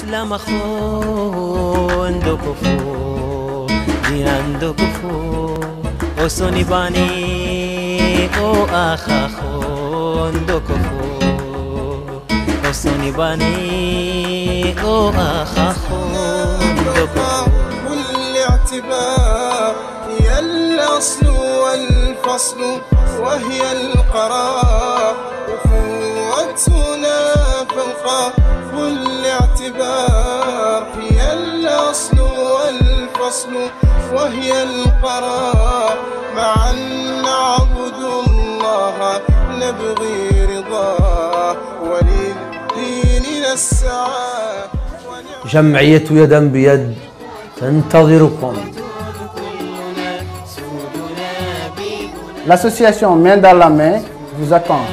سلام خون دو کفو دینان دو کفو أو سونی بانی أو آخا خون دو کفو أو سونی بانی أو آخا خون دو کفو كل اعتبار هي الأصل والفصل وهي القرار. كل اعتبار هي الأصل والفصل وهي القرار. معا نعبد الله نبغي رضاه وللدين نسعى. جمعية يدا بيد تنتظركم. L'association Main dans la main vous attend.